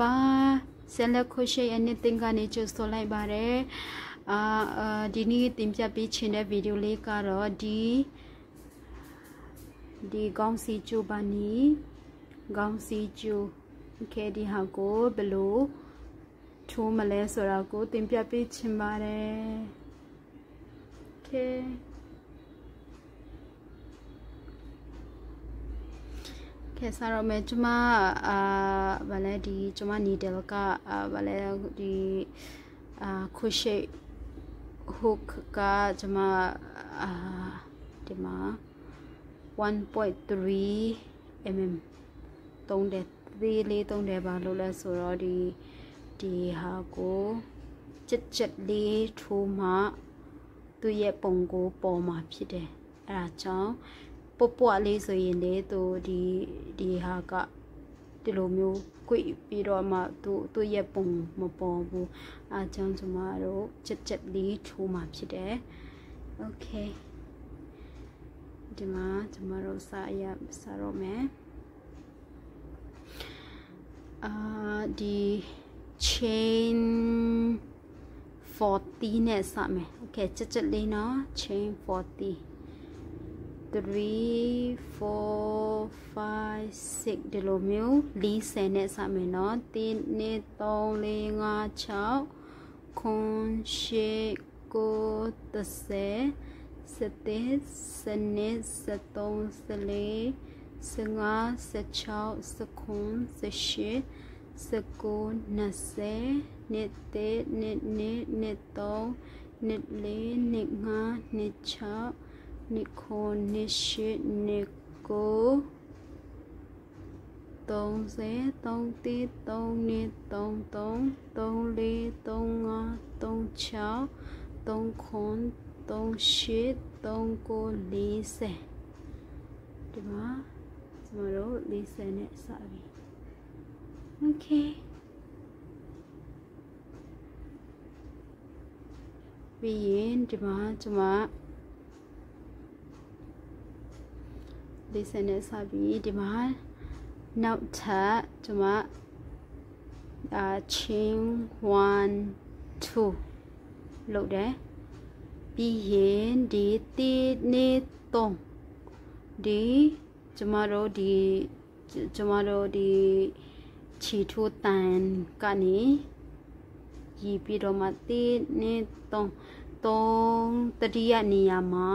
ပါဆက်လက်ခုရှိအနှစ်တင်ကနေကျဆိုလိုက်ပါတယ်အာဒီနေ့တင်ပြပေးချင်တဲ့ဗီဒီယိုလေးကတော့ဒီဒီကောင်းစီကျူပါနီကောင်းစီကျူခဲဒီဟာကိုဘလို့ထိုးမလဲဆိုတာကိုတင်ပြပေးချင်ပါတယ်โอเค ကဲစားရမယ်ကျမအာဗာလဲဒီကျမ needle ကအာဗာလဲဒီအာခုရှိ hook ကကျမအာဒီမှာ1.3 mm တုံးတယ်သေးလေးတုံးတယ်ပါလို့လဲဆိုတော့ဒီဒီဟာကိုကြက်ကြက်လေးထိုးမှသူ့ရဲ့ပုံကိုပေါ်မှာဖြစ်တယ်အဲဒါကြောင့် ပွပွလေးဆိုရင်လေသူဒီဒီဟာကဒီလိုမျိုးကွေပြီးတော့မှသူသူ့ရဲ့ပုံမပေါ်ဘူးအဲကြောင့်ကျမတို့ချက်ချက်လေးထိုးမှဖြစ်တယ်โอเคဒီမှာကျမတို့စာရစာတော့မယ်အာဒီ chain 40နဲ့စမယ်โอเคချက်ချက်လေးနော် chain 40 3 4 5 6ဒီလိုမျိုး40နဲ့စမယ်နော်1 2 3 4 5 6ခွန်ရှိကို30 17 19 13 14 15 16 17 18 19 20 21 22 23 24 25 26နိခိုနိရှိနိကို 30 31 32 33 34 35 36 39 38 39 40ဒီမှာကျမတို့40နဲ့စပြီ Okay ပြီးရင်ဒီမှာကျမ လေးစင်နဲ့စပြီးဒီမှာနောက်ထပ်ဒီမှာအာ chain 1 2လုပ်တယ်ပြီးရင်ဒီတိနေ3ဒီကျမတို့ဒီကျမတို့ဒီခြေထိုးတန်ကနေရည်ပြီးတော့မှတိနေ3 3တတိယနေရာမှာ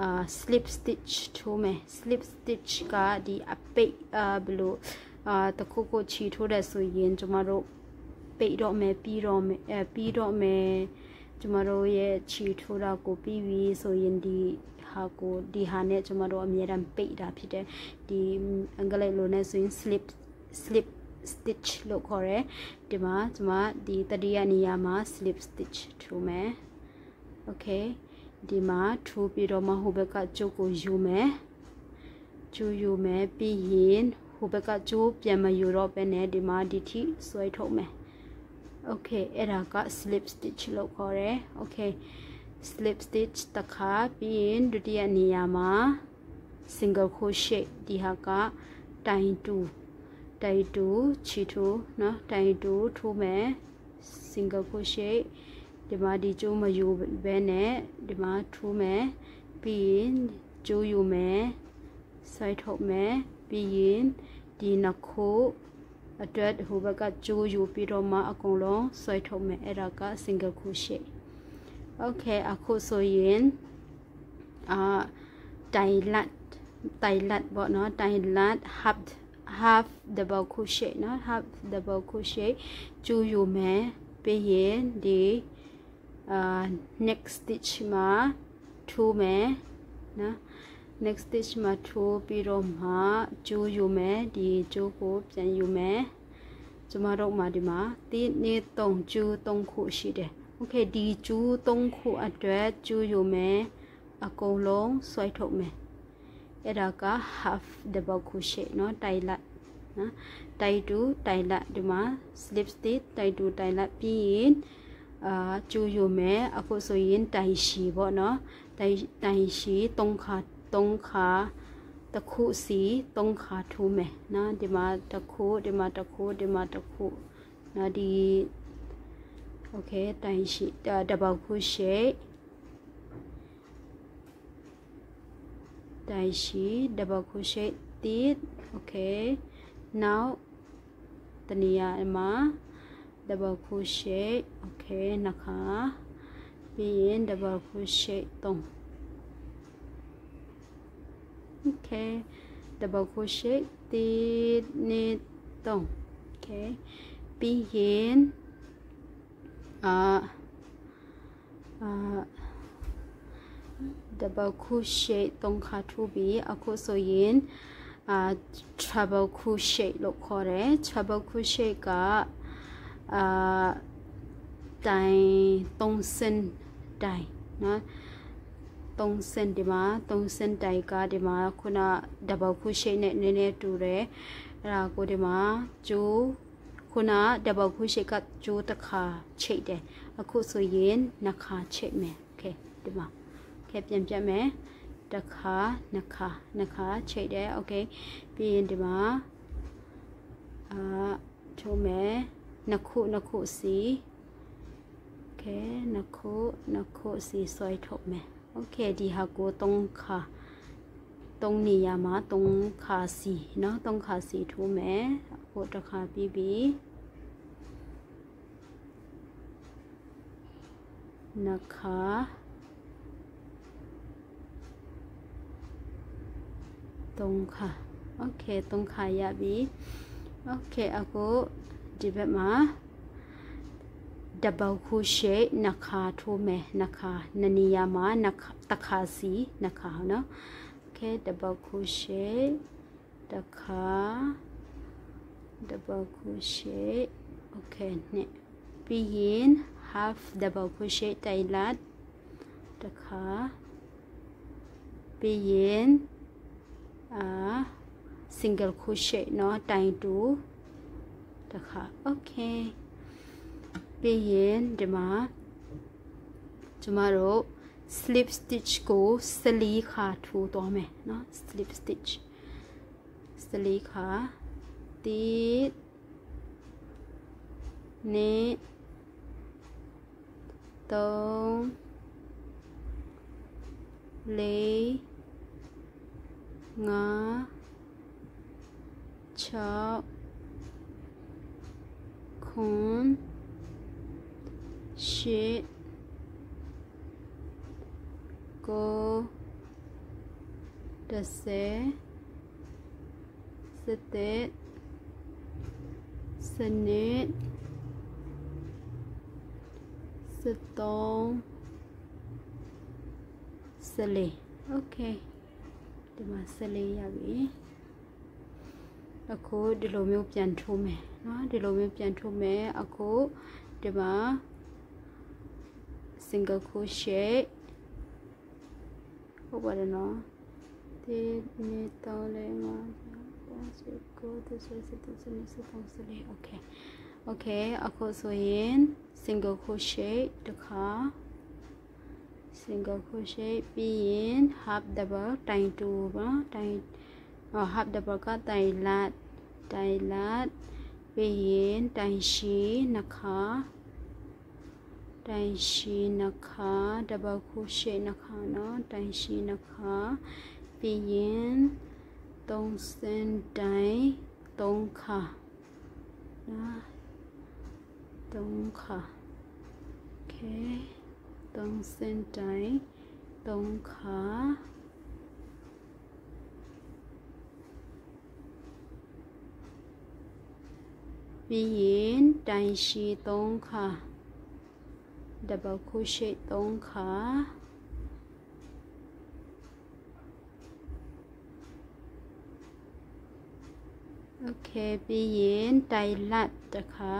အာ slip stitch ထိုးမယ် slip stitch ကဒီအပိတ်အာဘလို့အာတခုခုချီထိုးတယ်ဆိုရင်ကျမတို့ပိတ်တော့မယ်ပြီးတော့မယ်အဲပြီးတော့မယ်ကျမတို့ရဲ့ချီထိုးတာကိုပြီးပြီဆိုရင်ဒီဟာကိုဒီဟာနဲ့ကျမတို့အမြဲတမ်းပိတ်တာဖြစ်တယ်ဒီအင်္ဂလိပ်လိုနဲ့ဆိုရင် slip slip stitch လို့ခေါ်တယ်ဒီမှာကျမဒီတတိယနေရာမှာ slip stitch ထိုးမယ် okay ဒီမှာထိုးပြီးတော့မှဟိုဘက်ကကျုပ်ကိုယူမယ်ကျိုးယူမယ်ပြီးရင်ဟိုဘက်ကကျိုးပြန်မယူတော့ပဲနဲ့ဒီမှာဒီထိဆွဲထုတ်မယ် okay အဲ့ဒါက slip stitch လို့ခေါ်တယ် okay slip stitch တခါပြီးရင်ဒုတိယနေရာမှာ single crochet ဒီဟာကတိုင်တူတိုင်တူချီထိုးเนาะတိုင်တူထိုးမယ် single crochet ဒီမှာဒီကျိုးမယူဘဲနဲ့ဒီမှာထိုးမယ်ပြီးရင်ကျိုးယူမယ်စိုက်ထုတ်မယ်ပြီးရင်ဒီနှခုအတွက်ဟိုဘက်ကကျိုးယူပြီးတော့မှအကုန်လုံးဆွဲထုတ်မယ်အဲ့ဒါက single crochet okay အခုဆိုရင်အာတိုင်လတ်တိုင်လတ်ပေါ့နော်တိုင်လတ် half half double crochet နော် half double crochet ကျိုးယူမယ်ပြီးရင်ဒီ အာ next stitch မှာထိုးမယ်နော် next stitch မှာထိုးပြီးတော့မှကျိုးယူမယ်ဒီကျိုးကိုပြန်ယူမယ်ကျမတို့မှာဒီမှာတိနေ3ကျိုး3ခုရှိတယ် okay ဒီကျိုး3ခုအတွက်ကျိုးယူမယ်အကုန်လုံးဆွဲထုတ်မယ်အဲ့ဒါက half double crochet เนาะတိုင်လိုက်နော်တိုင်တူတိုင်လိုက်ဒီမှာ slip stitch တိုင်တူတိုင်လိုက်ပြီးရင် အာကျူယူမယ်အခုဆိုရင်တိုင်ရှီပေါ့နော်တိုင်တိုင်ရှီ၃ခါ၃ခါတ တခုစီသုံးခါထိုးမယ်နော်ဒီမှာတခုဒီမှာတခုဒီမှာတခုနော်ဒီโอเคတိုင်ရှိတဘောက်ခုရှိတိုင်ရှိတဘောက်ခုရှိတိโอเค now တနည်းအားမှာ double crochet okay နှစ်ခါပြီးရင် double crochet 3 okay double crochet 1 2 3 okay ပြီးရင်အာအာ double crochet 3ခါထူပြီးအခုဆိုရင်အာ treble crochet လို့ခေါ်တယ် treble crochet က အာတိုင်3စင်တိုင်နော်3စင်ဒီမှာ3စင်တိုင်ကဒီမှာခုန double crochet နဲ့နည်းနည်းတူတယ်အဲ့ဒါကိုဒီမှာကျိုးခုန double crochet ကကျိုးတစ်ခါချိတ်တယ်အခုဆိုရင်နှစ်ခါချိတ်မယ်โอเคဒီမှာโอเคပြန်ပြတ်မယ်တစ်ခါနှစ်ခါနှစ်ခါချိတ်တယ်โอเคပြီးရင်ဒီမှာအာချိုးမယ် နှစ်ခုနှစ်ခုစီโอเคနှစ်ခုနှစ်ခုစီဆွဲထုတ်မယ်โอเคဒီဟာကို3ခါ3နေရာမှာ3ခါစီเนาะ3ခါစီထိုးမယ်အခုတစ်ခါပြီးပြီနှစ်ခါ3ခါโอเค3ခါရပြီโอเคအခု ဒီဘက်မှာ double crochet နှစ်ခါထိုးမယ်နှစ်ခါနှစ်နေရာမှာနှစ်တစ်ခါစီနှစ်ခါเนาะ okay double crochet တစ်ခါ double crochet okay နှစ်ပြီးရင် half double crochet တိုင်လတ်တစ်ခါပြီးရင်အာ single crochet เนาะတိုင်တူ တစ်ခါ okay ပြီးရင်ဒီမှာကျမတို့ slip stitch ကိုစလီခါထိုးသွားမယ်เนาะ slip stitch စလီခါတိနေသုံးလေးငါ6 corn shit go the say sit it snit stone slay okay ဒီမှာဆက်လေးရပြီ အခုဒီလိုမျိုးပြန်ထိုးမယ်เนาะဒီလိုမျိုးပြန်ထိုးမယ်အခုဒီမှာ single crochet ဟုတ်ပါတယ်နော်ဒီနေ့တော့လည်းငါဆိုကိုဒီဆိုစစ်စစ်စစ်စစ်ပုံစလေး okay okay အခုဆိုရင် single crochet တစ်ခါ single crochet ပြီးရင် half double တိုင်တူပါတိုင် وهب برkat ไตลัดไตลัดเปเยนไตชีนะคะไตชีนะคะดับเบิลคูเชนะคะเนาะไตชีนะคะเปเยนตรงเส้นไดตรงขานะตรงขาโอเคตรงเส้นไดตรงขา ပြီးရင်တိုင်ရှိ3ခါ double crochet 3ခါโอเคပြီးရင်တိုင်လတ်တခါ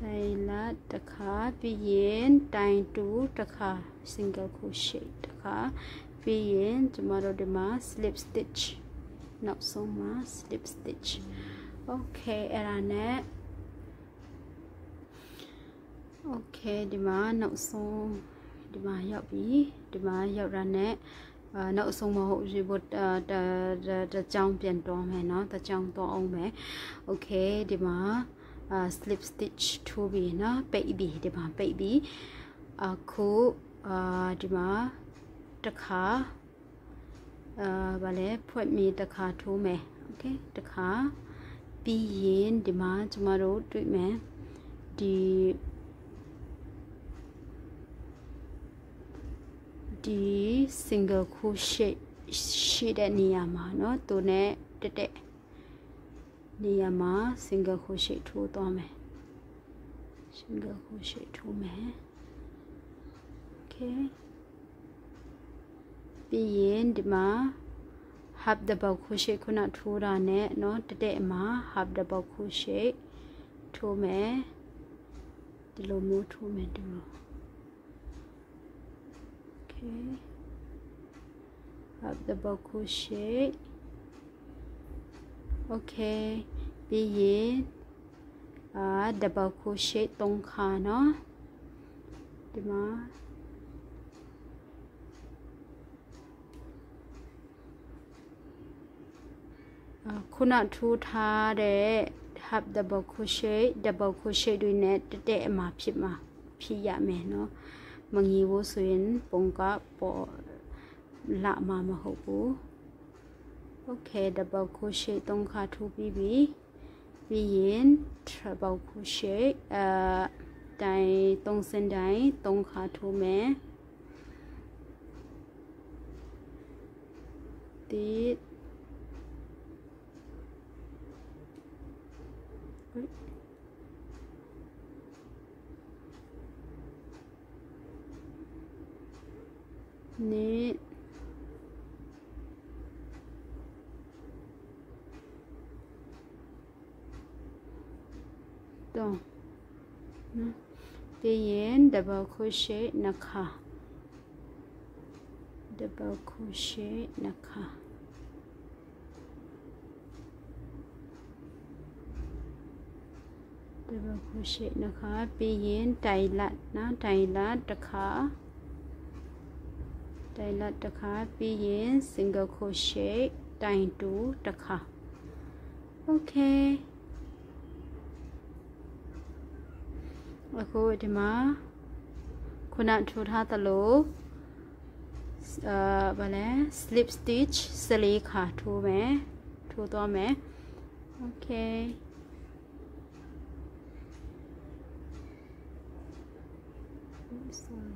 တိုင်လတ်တခါပြီးရင်တိုင်တူတခါ single crochet တခါပြီးရင်ကျမတို့ဒီမှာ slip stitch နောက်ဆုံးမှာ slip stitch okay အဲ့ဒါနဲ့โอเคဒီမှာနောက်ဆုံးဒီမှာရောက်ပြီဒီမှာရောက်တာနဲ့ အာနောက်ဆုံးမဟုတ်ရေဘတ်တတကြောင်းပြန်တော့မယ်เนาะတကြောင်းတော့အောင်မယ်โอเคဒီမှာအာ slip stitch ထိုးပြီးเนาะပိတ်ပြီးဒီမှာပိတ်ပြီးအခုအာဒီမှာတစ်ခါအာဗာလဲဖွက်မီတစ်ခါထိုးမယ်โอเคတစ်ခါ ပြီးရင်ဒီမှာကျမတို့တွေ့မယ်ဒီဒီ single crochet ရှိတဲ့နေရာမှာเนาะသူနဲ့တက်တက်နေရာမှာ single crochet ထိုးသွားမယ် single crochet ထိုးမယ် okay ပြီးရင်ဒီမှာ half double crochet ခုနထိုးတာနဲ့เนาะတက်တက်မှာ half double crochet ထိုးမယ်ဒီလိုမျိုးထိုးမယ်ဒီလို okay half double crochet okay ပြီးရင်အာ double crochet 3ခါเนาะဒီမှာ ခုနထိုးထားတဲ့ half double crochet double crochet တွေနဲ့တက်တဲ့အမှာဖြစ်မှာဖြစ်ရမယ်เนาะမငြီဘူးဆိုရင်ပုံကပေါ်လာမှာမဟုတ်ဘူး okay double crochet 3ခါထိုးပြီးပြီပြီးရင် treble crochet အဲတိုင်3စင်တိုင်3ခါထိုးမယ် ဒီနေ့တော့နော်ပြီးရင် double crochet နှစ်ခါ double crochet နှစ် ခါ double crochet နှစ်ခါပြီးရင်တိုင်လတ်နော်တိုင်လတ်တစ်ခါတိုင်လတ်တစ်ခါပြီးရင် single crochet တိုင်တူတစ်ခါ okay အခုဒီမှာခုနထိုးထားသလိုအာဗာလဲ slip stitch စလေးခါထိုးမယ်ထိုးသွားမယ် okay sorry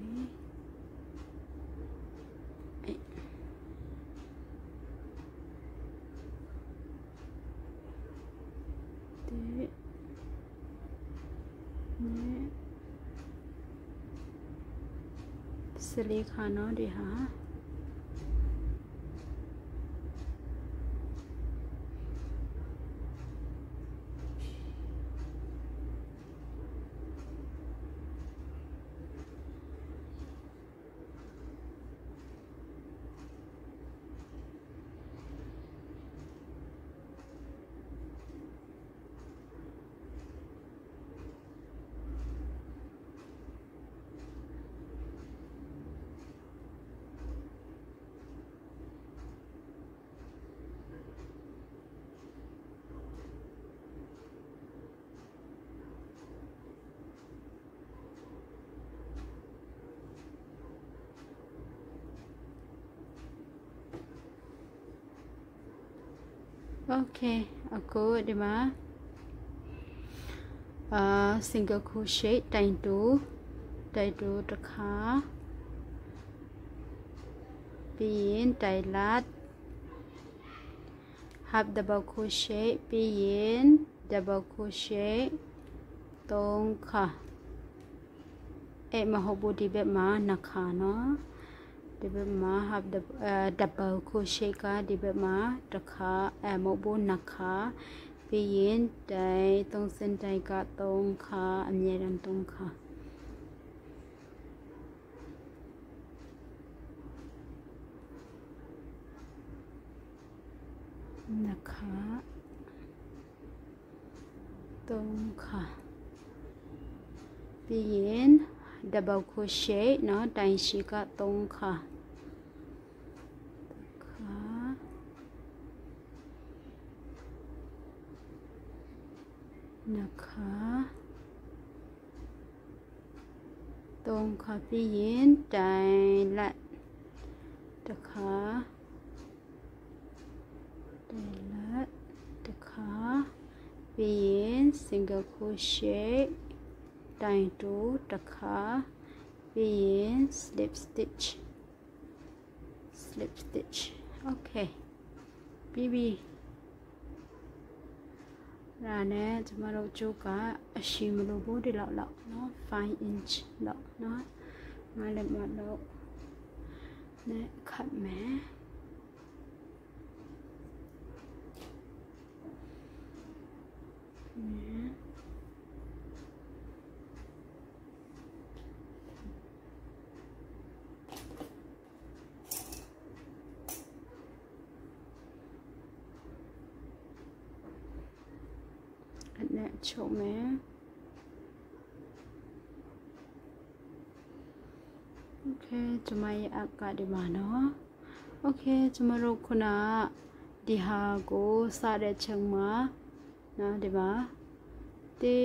စလေး Okay အခုဒီမှာအာ single crochet တိုင်တူတိုင်တူတစ်ခါပြီးရင်တိုင်လတ် half double crochet ပြီးရင် double crochet 3ခါအဲ့မဟုတ်ဘူးဒီဘက်မှာ2ခါနော် ဒီဘက်မှာ half double crochet ကဒီဘက်မှာတစ်ခါအဲမဟုတ်ဘူးနှစ်ခါပြီးရင်တိုင်3စင်တိုင်က3ခါအမြဲတမ်း3ခါနှစ်ခါ3ခါပြီးရင် double crochet เนาะတိုင်ရှိက3ခါนะคะตรงคาพี่ยินใจละนะคะใจละนะคะพี่ยิน single crochet tay tu trật ha, viên slip stitch slip stitch ok bb ra nè chúng ta đâu chú cả. À, xì mà đâu bố đi lọ lọ. Nó 5 inch lọ nó mà lại mà đâu nè khẩn mẹ mm ခတ်မယ်နဲ့ချုပ်မယ်โอเคကျမရဲ့အကဒီမှာနော်โอเคကျမတို့ခုနဒီဟာကိုစတဲ့ချိန်မှာနော်ဒီမှာဒီ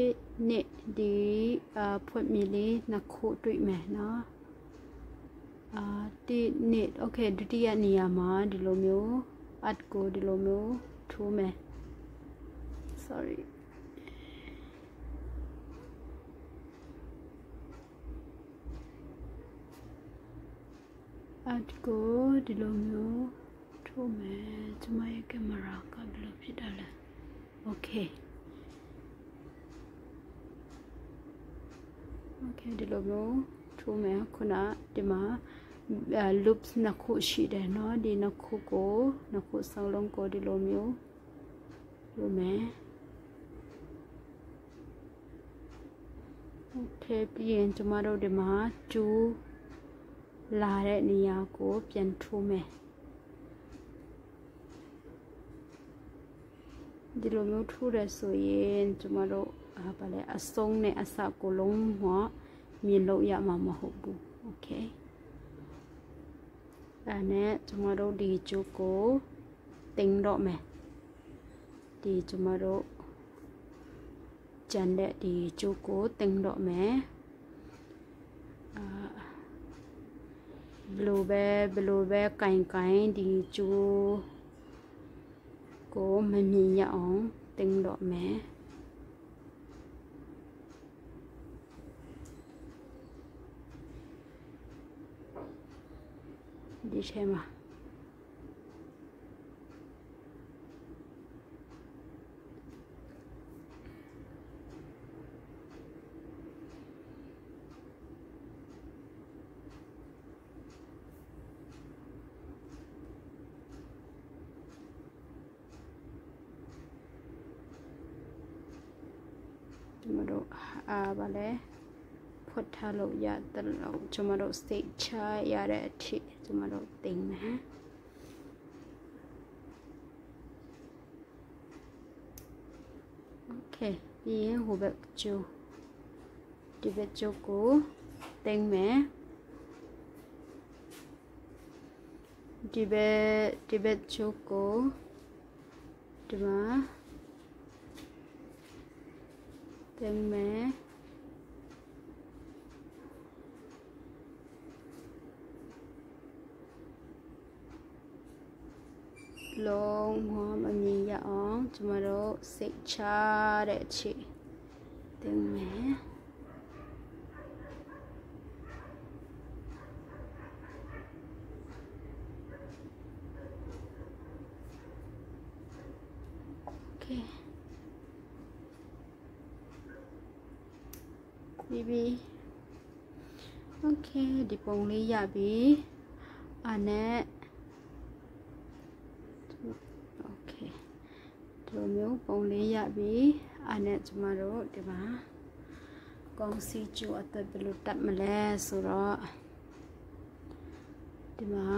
နှစ်ဒီအဖွင့်မီလေးနှစ်ခုတွေ့မယ်နော်အာဒီနှစ်โอเคဒုတိယနေရာမှာဒီလိုမျိုးအတ်ကိုဒီလိုမျိုးထိုးမယ် sorry အတ်ကိုဒီလိုမျိုးထိုးမယ်ကျမရဲ့ကင်မရာကဘယ်လိုဖြစ်တာလဲโอเคโอเคဒီလိုမျိုးထိုးမယ်ခုနဒီမှာ loops နှစ်ခုရှိတယ်เนาะဒီနှစ်ခုကိုနှစ်ခုစလုံးကိုဒီလိုမျိုးထိုးမယ်โอเคပြီးရင်ကျမတို့ဒီမှာ2 လာတဲ့နေရာကိုပြန်ထိုးမယ်ဒီလိုမျိုးထိုးရဆိုရင်ကျမတို့အာဗလဲအစုံနဲ့အစကိုလုံးဟောမြင်လို့ရမှာမဟုတ်ဘူးโอเคအဲနဲ့ကျမတို့ဒီကျုပ်ကိုတင်တော့မယ်ဒီကျမတို့ကျန်တဲ့ဒီကျုပ်ကိုတင်တော့မယ်အာ ဘလိုပဲဘလိုပဲကင်ကင်ဒီကျိုးကိုမမြင်ရအောင်တင်တော့မယ်ဒီထဲမှာ ကျွန်တော်တို့အာဗာလဲဖွတ်ထားလို့ရတယ်လို့ကျွန်တော်တို့စိတ်ချရတဲ့အထိကျွန်တော်တို့တင်မယ်โอเคပြီးရင်ဟိုဘက်ကျိုးဒီဘက်ကျိုးကိုတင်မယ်ဒီဘက်ဒီဘက်ကျိုးကိုဒီမှာ တင်မယ်လုံးဝမမြင်ရအောင်ကျမတို့စိတ်ချတဲ့အချီတင်မယ် ပြီးပြီโอเคဒီပုံလေးရပြီအာနဲ့โอเคဒီလိုမျိုးပုံလေးရပြီအာနဲ့ကျမတို့ဒီမှာကောင်းစီကျိုးအသက်ဘယ်လိုတက်မလဲဆိုတော့ဒီမှာ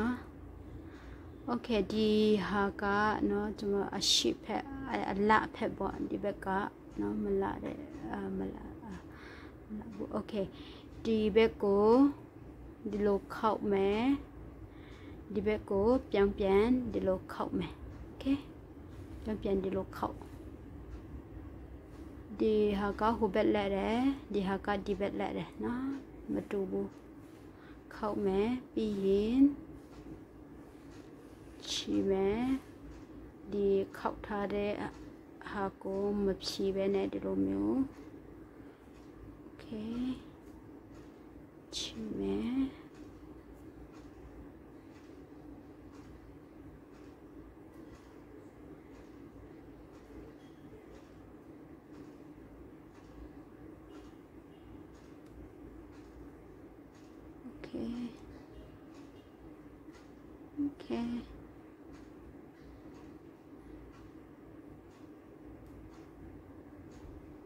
โอเคဒီဟာကเนาะကျွန်မအရှိဖက်အလဖက်ပေါ့ဒီဘက်ကเนาะမလာတဲ့အမလာဘူး โอเคဒီဘက်ကိုဒီလိုခောက်မယ်ဒီဘက်ကိုပြန်ပြန်ဒီလိုခောက်မယ်โอเคပြန်ပြန်ဒီလိုခောက် ဒီဟာကဟိုဘက်လက်တယ်ဒီဟာကဒီဘက်လက်တယ်နော်မတူဘူးခောက်မယ်ပြီးရင်ချီမယ်ဒီခောက်ထားတဲ့ဟာကိုမဖြီးပဲနဲ့ဒီလိုမျိုး Okay. Chime. Okay.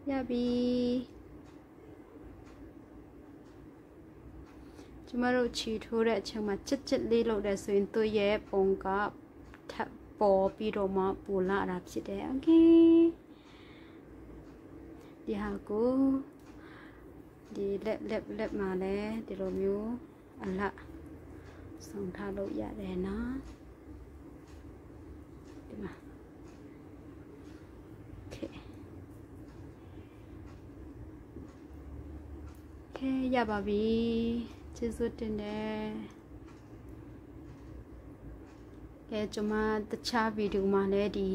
Yabby. ကျမတို့ခြီထိုးတဲ့အချိန်မှာချစ်ချစ်လေးလုပ်တယ်ဆိုရင်သူ့ရဲ့ပုံကထပ်ပေါ်ပြီးတော့မှပူလာတာဖြစ်တယ်โอเคဒီဟာကိုဒီလက်လက်လက်မှာလည်းဒီလိုမျိုးအလတ်ဆောင်ထားလို့ရတယ်နော်ဒီမှာโอเคโอเคရပါပြီ ကျေးဇူးတင်တယ်ကဲကျွန်မတခြားဗီဒီယိုမှာလည်းဒီ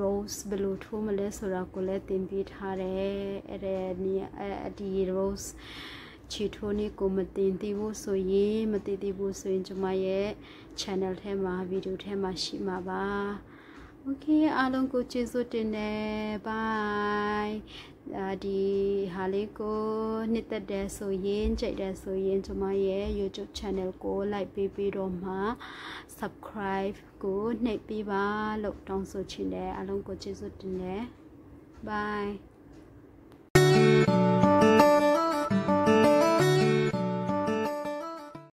rose ဘယ်လိုထိုးမလဲဆိုတာကိုလည်းသင်ပေးထားတယ်အဲ့ဒါနေအဲ့ဒီ rose ချီထိုးနည်းကိုမတင်သေးဘူးဆိုရင်မသိသေးဘူးဆိုရင်ကျွန်မရဲ့ channel ထဲမှာဗီဒီယိုထဲမှာရှိမှာပါ Okay အားလုံးကိုကျေးဇူးတင်တယ် bye ဒီဟာလေးကိုနှစ်သက်တယ်ဆိုရင်ကြိုက်တယ်ဆိုရင်ကျွန်မရဲ့ YouTube channel ကို like ပေးပြီးတော့မှ subscribe ကိုနှိပ်ပေးပါလို့တောင်းဆိုချင်တယ်အားလုံးကိုကျေးဇူးတင်တယ် bye